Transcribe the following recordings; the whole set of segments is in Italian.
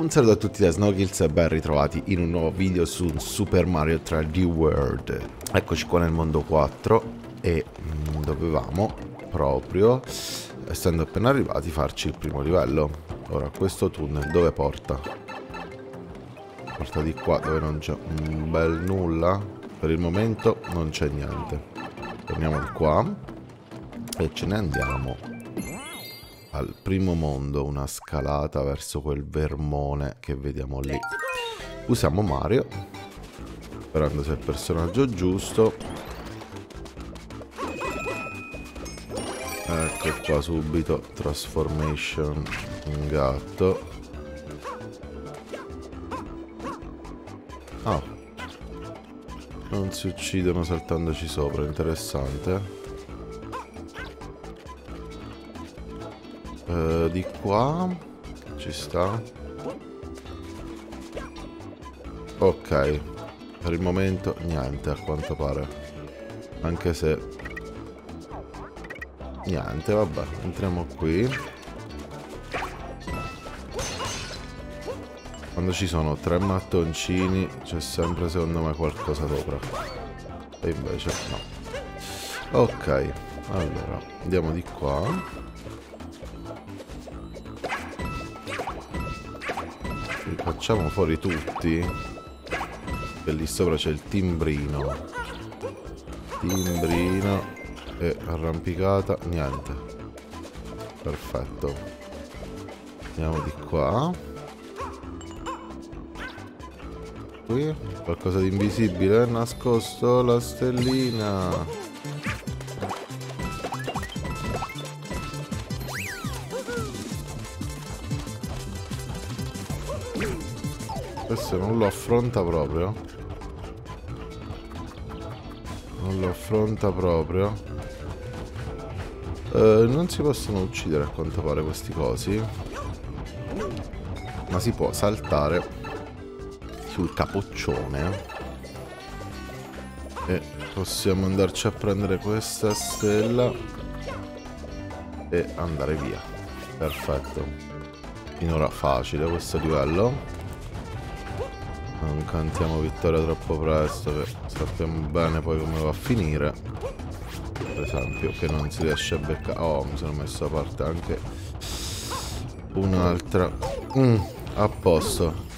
Un saluto a tutti da Snowkills e ben ritrovati in un nuovo video su Super Mario 3D World. Eccoci qua nel mondo 4 e mm, dovevamo proprio, essendo appena arrivati, farci il primo livello. Ora questo tunnel dove porta? Porta di qua dove non c'è un bel nulla. Per il momento non c'è niente. Torniamo di qua e ce ne andiamo al primo mondo una scalata verso quel vermone che vediamo lì. Usiamo Mario, sperando sia il personaggio giusto. Ecco qua subito, transformation in gatto. Ah, non si uccidono saltandoci sopra, interessante. Uh, di qua ci sta. Ok. Per il momento niente a quanto pare. Anche se... Niente, vabbè. Entriamo qui. Quando ci sono tre mattoncini c'è sempre secondo me qualcosa sopra. E invece no. Ok. Allora, andiamo di qua. Facciamo fuori tutti. Che lì sopra c'è il timbrino. Timbrino e arrampicata niente. Perfetto. Andiamo di qua. Qui qualcosa di invisibile nascosto la stellina Questo non lo affronta proprio. Non lo affronta proprio. Uh, non si possono uccidere a quanto pare questi cosi. Ma si può saltare sul capoccione. E possiamo andarci a prendere questa stella. E andare via. Perfetto. Finora facile questo livello. Non cantiamo vittoria troppo presto che sappiamo bene poi come va a finire. Per esempio che non si riesce a beccare... Oh, mi sono messo a parte anche un'altra. Mm, a posto.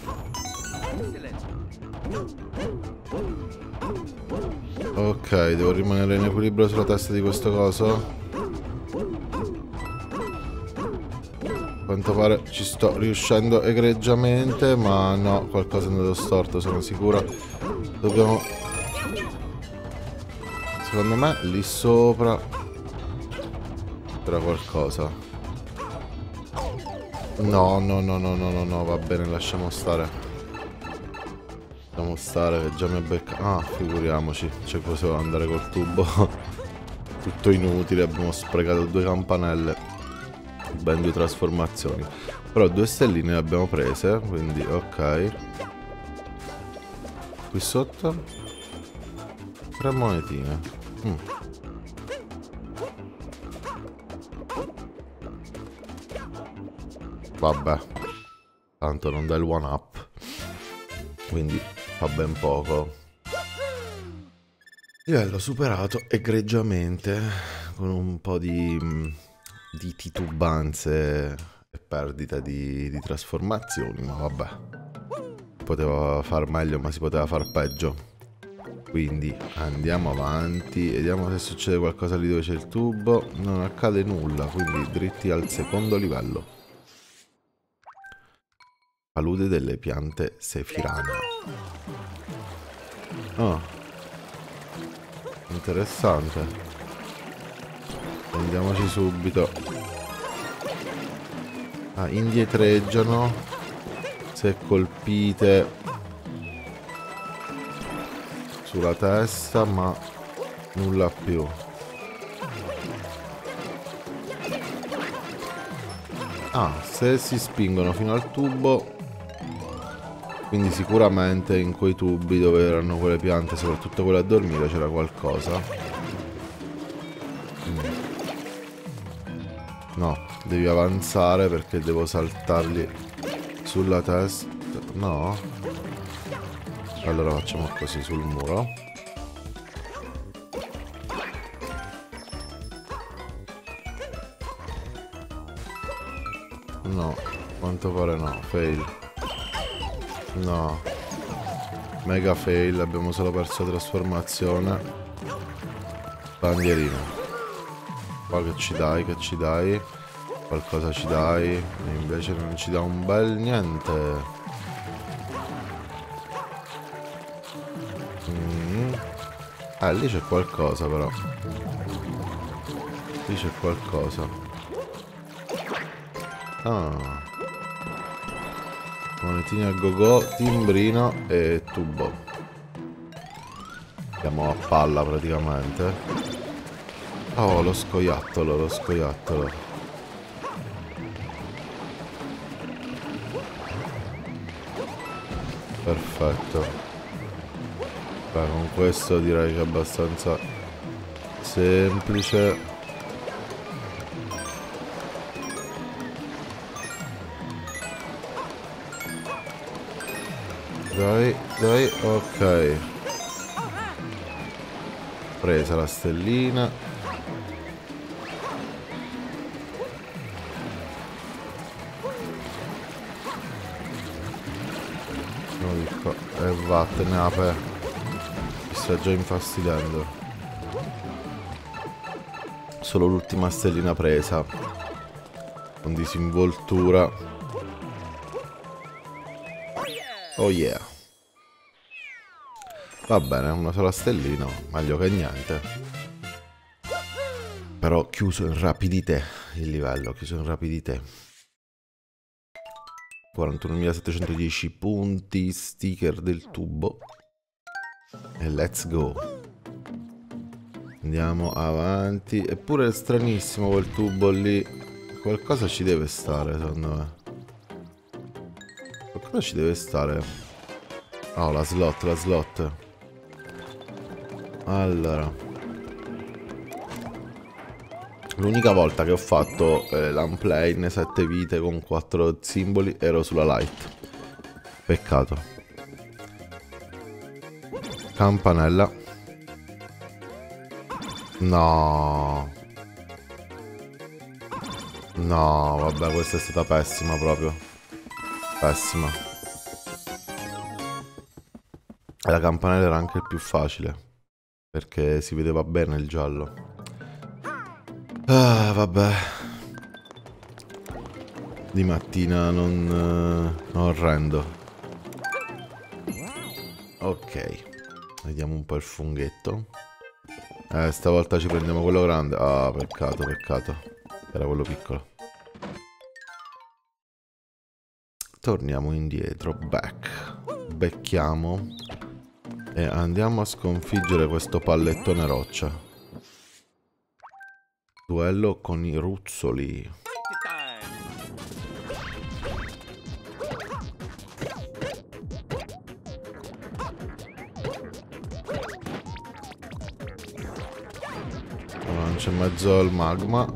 Ok, devo rimanere in equilibrio sulla testa di questo coso. Quanto pare ci sto riuscendo egregiamente Ma no, qualcosa è andato storto, sono sicuro. Dobbiamo... Secondo me lì sopra C'era qualcosa. No, no, no, no, no, no, no, va bene, lasciamo stare. Lasciamo stare che già mi ha beccato Ah, figuriamoci, ci potevo andare col tubo. Tutto inutile, abbiamo sprecato due campanelle ben due trasformazioni. Però due stelline le abbiamo prese quindi ok. Qui sotto. Tre monetine. Mm. vabbè. Tanto non dà il one up. Quindi fa ben poco. Livello superato egregiamente con un po' di mm, di titubanze e perdita di, di trasformazioni, ma vabbè. Poteva far meglio, ma si poteva far peggio. Quindi andiamo avanti, vediamo se succede qualcosa lì dove c'è il tubo. Non accade nulla, quindi dritti al secondo livello. Palude delle piante sefirane. Oh. Interessante. Andiamoci subito. Ah, indietreggiano. Se colpite sulla testa, ma nulla più. Ah, se si spingono fino al tubo quindi sicuramente in quei tubi dove erano quelle piante, soprattutto quelle a dormire, c'era qualcosa. No, devi avanzare perché devo saltarli Sulla testa. No. Allora facciamo così sul muro. No, quanto pare no, fail. No. Mega fail, abbiamo solo perso la trasformazione. Bandierina. Qua che ci dai, che ci dai? Qualcosa ci dai? E invece non ci dà un bel niente. Mm. Ah, lì c'è qualcosa però. Lì c'è qualcosa. Ah. Monetini a go-go, timbrino e tubo. Siamo a palla praticamente. Oh, lo scoiattolo, lo scoiattolo. Perfetto. Beh, con questo direi che è abbastanza semplice. Dai, dai, ok. Presa la stellina. Vattene ape. Mi sta già infastidendo. Solo l'ultima stellina presa. Con disinvoltura. Oh yeah. Va bene, una sola stellina, meglio che niente. Però chiuso in rapidità il livello, chiuso in rapidità. 41.710 punti, sticker del tubo. E let's go. Andiamo avanti. Eppure è stranissimo quel tubo lì. Qualcosa ci deve stare, secondo me. Qualcosa ci deve stare. Oh, la slot, la slot. Allora L'unica volta che ho fatto eh, l'unplay in 7 vite con 4 simboli ero sulla light. Peccato. Campanella. No. No, vabbè, questa è stata pessima proprio. Pessima. La campanella era anche il più facile perché si vedeva bene il giallo. Ah, vabbè. Di mattina non, uh, non rendo. Ok. Vediamo un po' il funghetto. Eh, stavolta ci prendiamo quello grande. Ah, peccato, peccato. Era quello piccolo. Torniamo indietro. Back. Becchiamo. E andiamo a sconfiggere questo pallettone roccia. Duello con i ruzzoli. Non c'è mezzo al magma.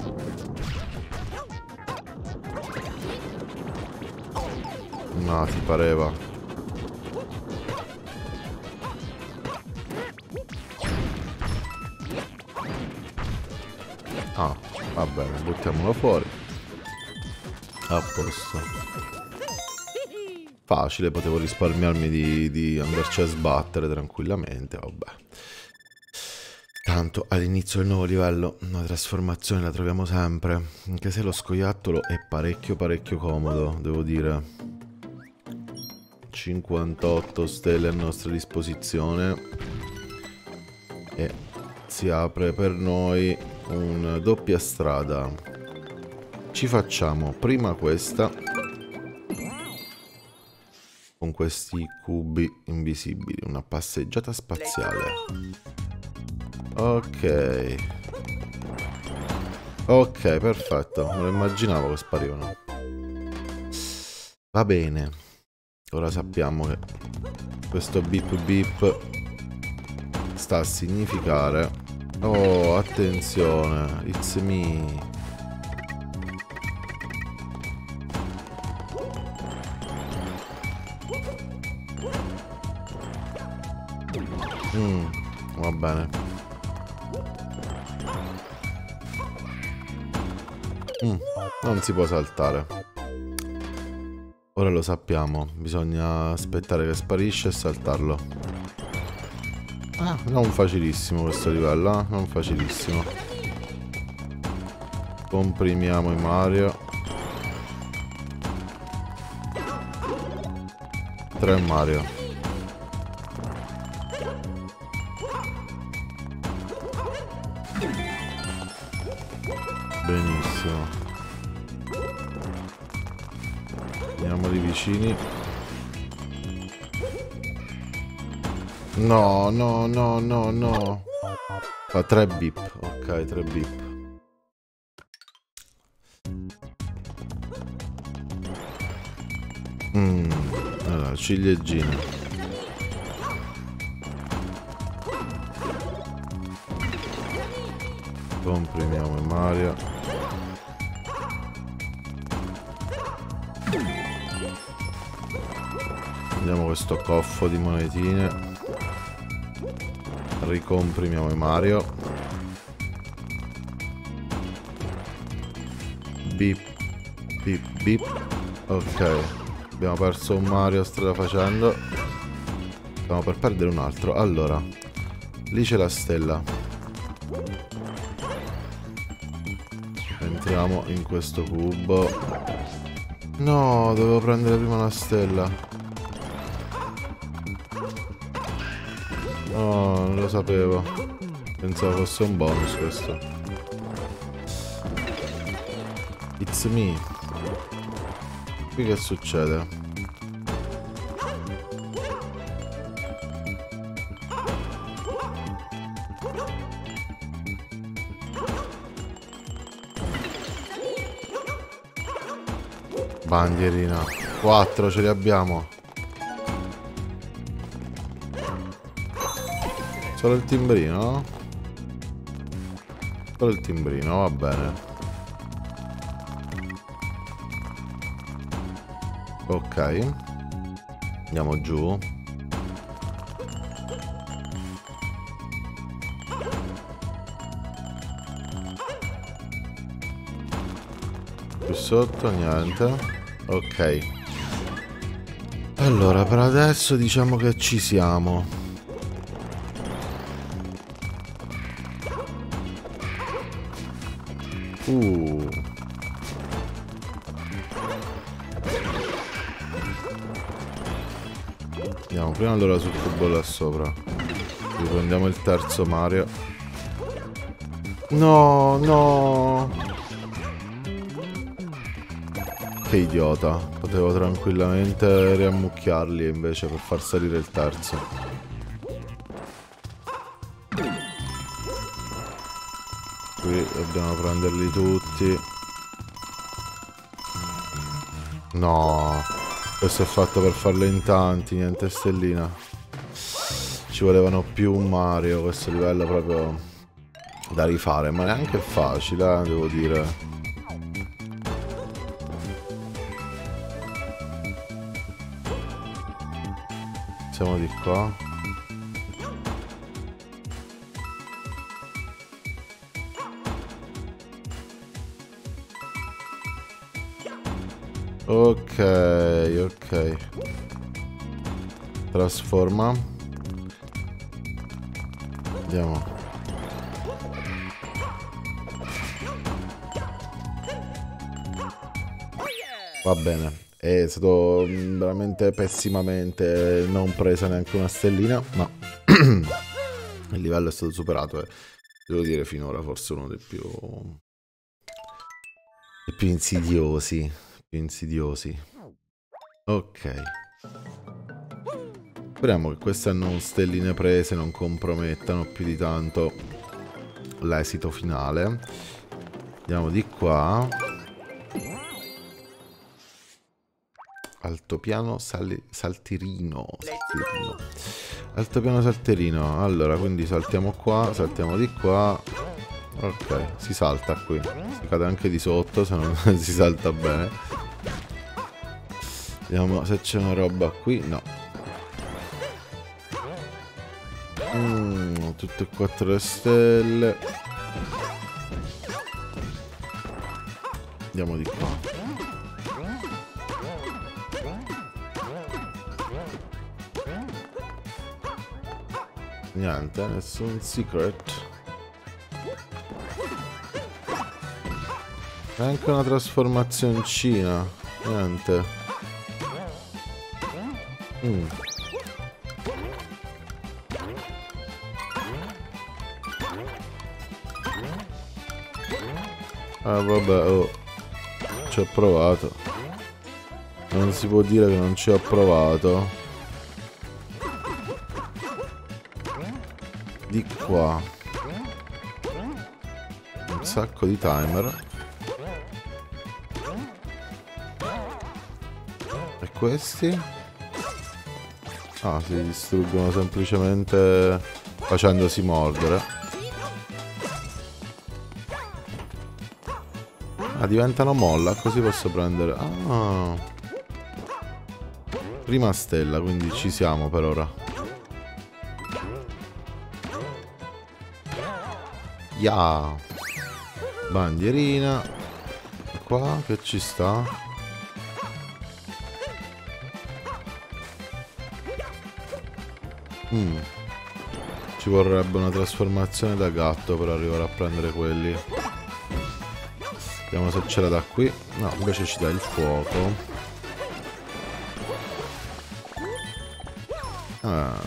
No, ti pareva. Ah, va bene, buttiamolo fuori. A posto. Facile, potevo risparmiarmi di, di andarci a sbattere tranquillamente, vabbè. Tanto all'inizio del nuovo livello una trasformazione la troviamo sempre, anche se lo scoiattolo è parecchio parecchio comodo, devo dire. 58 stelle a nostra disposizione e si apre per noi una doppia strada. Ci facciamo prima questa con questi cubi invisibili una passeggiata spaziale. Ok. Ok perfetto. Me lo immaginavo che sparivano. Va bene. Ora sappiamo che questo beep beep sta a significare Oh, attenzione, it's me. Mm, va bene. Mm, non si può saltare. Ora lo sappiamo, bisogna aspettare che sparisce e saltarlo. Ah, non facilissimo questo livello, eh? non facilissimo. Comprimiamo i Mario. 3 Mario. Benissimo. Andiamoli vicini. No, no, no, no, no. Fa 3 bip. Ok, 3 bip. Mmm. Allora, ciliegina. Comprimiamo Mario. Prendiamo questo coffo di monetine. Ricomprimiamo Mario. Bip, bip, bip. Ok. Abbiamo perso un Mario strada facendo. Stiamo per perdere un altro. Allora. Lì c'è la stella. Entriamo in questo cubo. No, dovevo prendere prima la stella. Non lo sapevo. Pensavo fosse un bonus questo. It's me. Qui che succede? Bandierina. 4 ce li abbiamo. Solo il timbrino? Solo il timbrino, va bene. Ok. Andiamo giù. Qui sotto niente. Ok. Allora, per adesso diciamo che ci siamo. Uh. Andiamo prima allora sul cubo là sopra. Riprendiamo il terzo Mario. No, no. Che idiota. Potevo tranquillamente riammucchiarli invece per far salire il terzo. Dobbiamo prenderli tutti. No questo è fatto per farle in tanti niente stellina. Ci volevano più Mario questo livello proprio da rifare ma neanche facile eh, devo dire. Siamo di qua Ok, ok. Trasforma. Andiamo. Va bene. È stato veramente pessimamente non presa neanche una stellina, ma il livello è stato superato e devo dire finora forse uno dei più, dei più insidiosi insidiosi. Ok. Speriamo che queste non stelline prese non compromettano più di tanto l'esito finale. Andiamo di qua. Altopiano sali, salterino, salterino. Altopiano salterino. Allora, quindi saltiamo qua, saltiamo di qua. Ok, si salta qui. Si cade anche di sotto se non si salta bene. Vediamo se c'è una roba qui. No. Mm, tutte e quattro le stelle. Andiamo di qua. Niente, nessun secret. Anche una trasformazioncina. Niente. Mm. Ah vabbè, oh. Ci ho provato. Non si può dire che non ci ho provato. Di qua. Un sacco di timer. questi? Ah, si distruggono semplicemente facendosi mordere. Ah, diventano molla, così posso prendere... Ah. Prima stella, quindi ci siamo per ora. Yeah. Bandierina. Qua che ci sta? Mm. Ci vorrebbe una trasformazione da gatto per arrivare a prendere quelli. Vediamo se ce la da qui. No, invece ci dà il fuoco. Ah.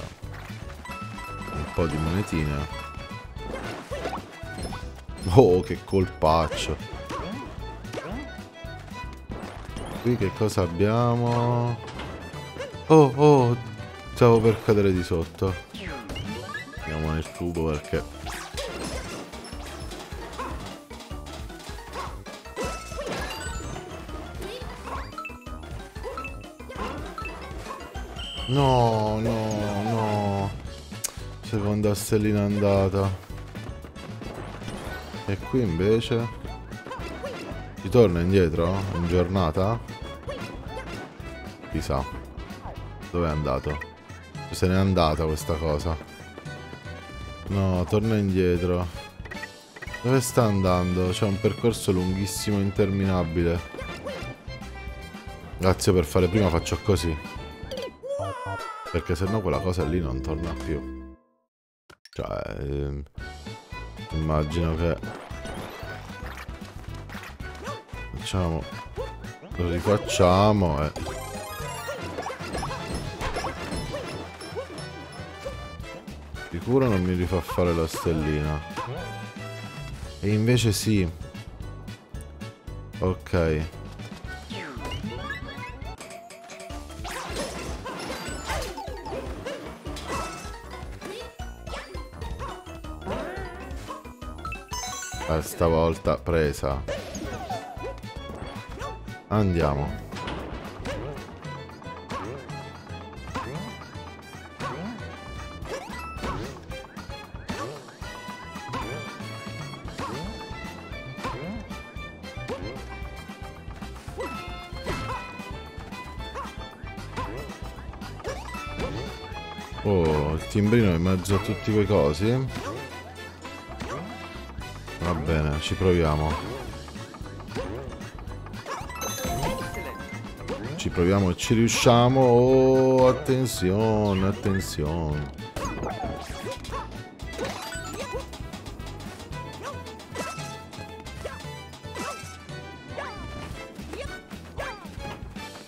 Un po' di monetine. Oh, che colpaccio. Qui che cosa abbiamo? Oh, oh, Stavo per cadere di sotto. Andiamo nel tubo perché... No, no, no. Seconda stellina andata. E qui invece... Ritorna indietro? In giornata? Chissà. Dove è andato? Se n'è andata questa cosa. No, torna indietro. Dove sta andando? C'è un percorso lunghissimo interminabile. Grazie per fare prima faccio così. Perché sennò quella cosa lì non torna più. Cioè... Ehm, immagino che... Facciamo... Lo rifacciamo e... Sicuro non mi rifà fare la stellina. E invece sì. Ok. Eh, stavolta presa. Andiamo. Timbrino in mezzo a tutti quei cosi. Va bene, ci proviamo. Ci proviamo e ci riusciamo. Oh, attenzione, attenzione.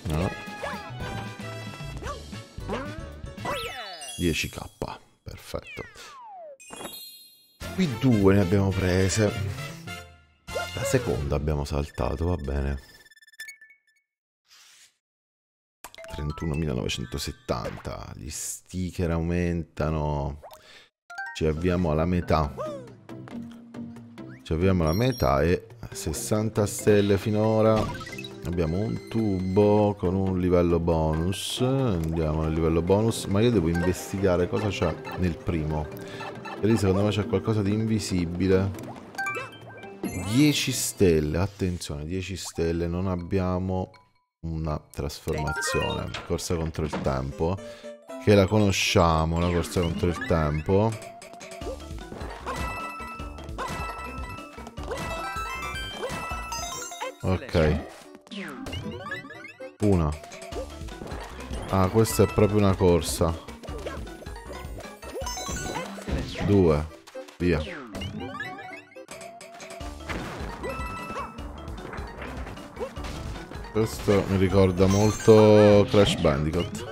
No. 10k qui due ne abbiamo prese. La seconda abbiamo saltato, va bene. 31.970. Gli sticker aumentano. Ci avviamo alla metà. Ci avviamo alla metà e 60 stelle finora. Abbiamo un tubo con un livello bonus. Andiamo nel livello bonus. Ma io devo investigare cosa c'è nel primo. E lì secondo me c'è qualcosa di invisibile. 10 stelle, attenzione, 10 stelle, non abbiamo una trasformazione. Corsa contro il tempo, che la conosciamo, la corsa contro il tempo. Ok. Una. Ah, questa è proprio una corsa. Due. Via. Questo mi ricorda molto Crash Bandicoot.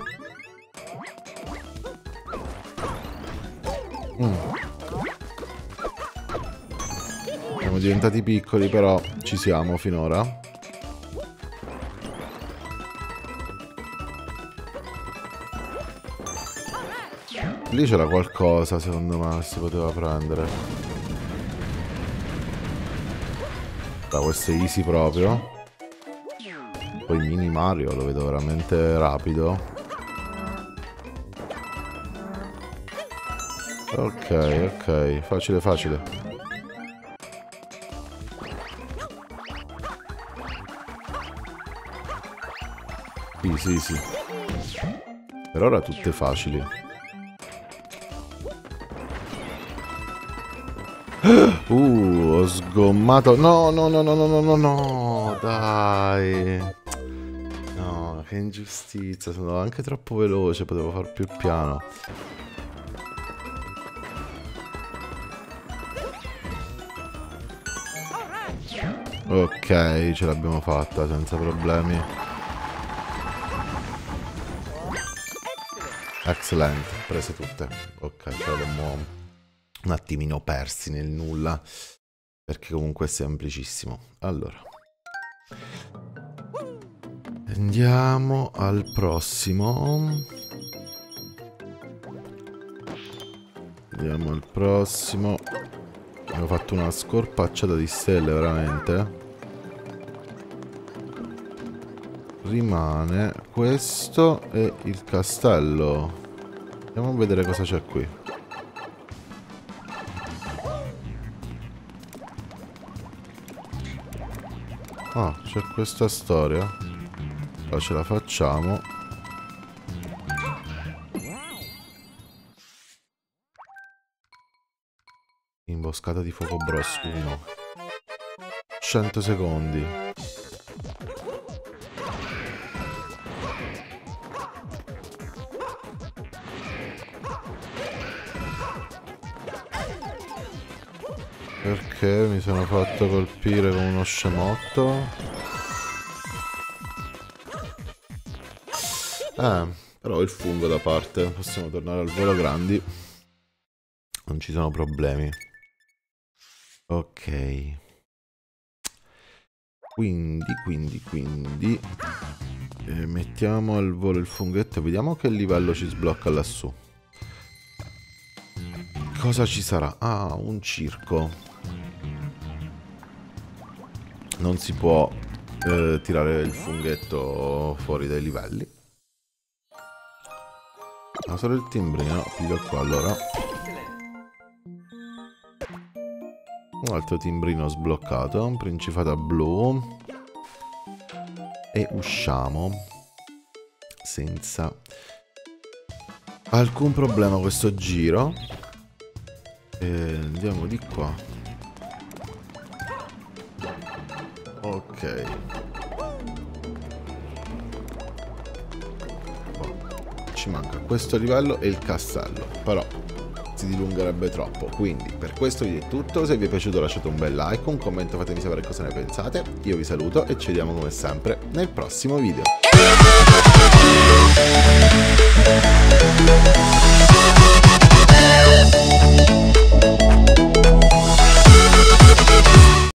Mm. Siamo diventati piccoli, però ci siamo finora. Lì c'era qualcosa, secondo me, si poteva prendere. Da questo è easy proprio. Poi mini Mario lo vedo veramente rapido. Ok, ok, facile, facile. Sì, sì. Per ora tutte facili. Uh, ho sgommato. No, no, no, no, no, no, no, no, dai. Che ingiustizia, sono anche troppo veloce, potevo far più piano. Ok, ce l'abbiamo fatta senza problemi. Excellent, prese tutte. Ok, ce l'abbiamo un attimino persi nel nulla. Perché comunque è semplicissimo. Allora. Andiamo al prossimo. Andiamo al prossimo. Abbiamo fatto una scorpacciata di stelle, veramente. Rimane questo e il castello. Andiamo a vedere cosa c'è qui. Ah, c'è questa storia. Qua ce la facciamo. Imboscata di fuoco bros 1. 100 secondi. Perché mi sono fatto colpire come uno scemotto? Eh, però il fungo da parte. Possiamo tornare al volo grandi. Non ci sono problemi. Ok. Quindi, quindi, quindi... Eh, mettiamo al volo il funghetto. Vediamo che livello ci sblocca lassù. Cosa ci sarà? Ah, un circo. Non si può eh, tirare il funghetto fuori dai livelli. Ma solo il timbrino, piglio qua allora. Un altro timbrino sbloccato, principata blu. E usciamo. Senza alcun problema questo giro. E andiamo di qua. Ok. Boh, ci manca questo livello e il castello, però si dilungherebbe troppo. Quindi per questo video è tutto, se vi è piaciuto lasciate un bel like, un commento, fatemi sapere cosa ne pensate. Io vi saluto e ci vediamo come sempre nel prossimo video.